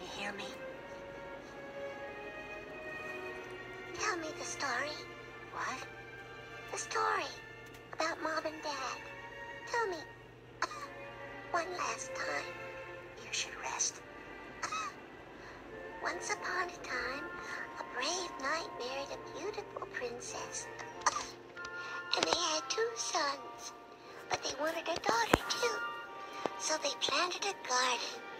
for me? Tell me the story. What? The story about mom and dad. Tell me one last time. You should rest. Once upon a time, a brave knight married a beautiful princess. and they had two sons, but they wanted a daughter too. So they planted a garden.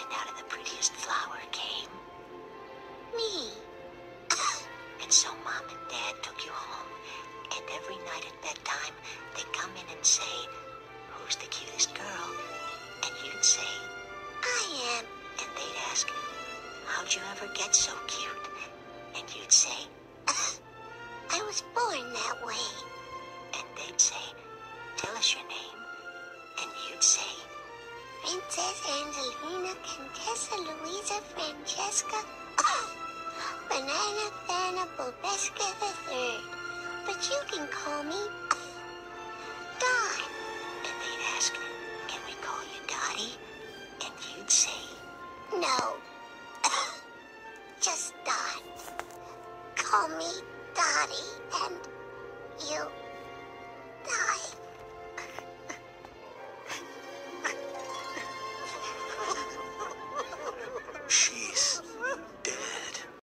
And out of the prettiest flower came me. and so mom and dad took you home. And every night at bedtime, they'd come in and say, Who's the cutest girl? And you'd say, I am. And they'd ask, How'd you ever get so cute? And you'd say, I was born that way. And they'd say, Princess Angelina Contessa Luisa Francesca Banana Fana Bobeska III. But you can call me Dot. And they'd ask, Can we call you Dottie? And you'd say, No. Just Dot. Call me Dottie and you she